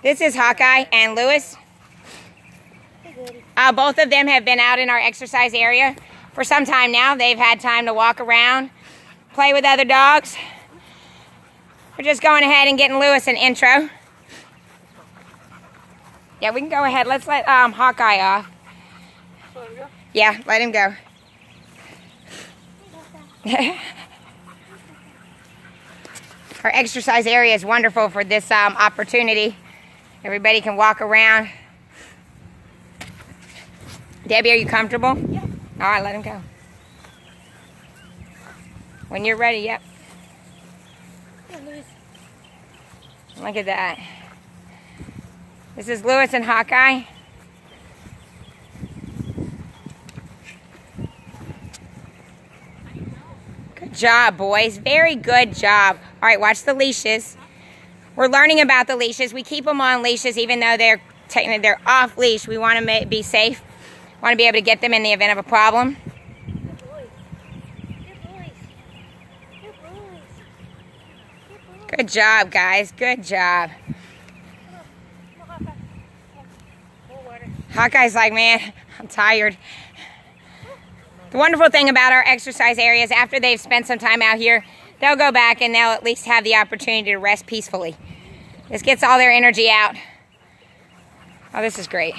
This is Hawkeye and Louis. Uh, both of them have been out in our exercise area for some time now. They've had time to walk around, play with other dogs. We're just going ahead and getting Louis an intro. Yeah, we can go ahead. Let's let um, Hawkeye off. Yeah, let him go. Our exercise area is wonderful for this um, opportunity. Everybody can walk around. Debbie, are you comfortable? Yeah. All right, let him go. When you're ready, yep. Look at that. This is Louis and Hawkeye. Good job, boys. Very good job. All right, watch the leashes. We're learning about the leashes. We keep them on leashes even though they're taking they're off leash. We want to be safe. Want to be able to get them in the event of a problem. Good job, guys. Good job. Hawkeye's like, man, I'm tired. The wonderful thing about our exercise areas, after they've spent some time out here, they'll go back and they'll at least have the opportunity to rest peacefully. This gets all their energy out. Oh, this is great.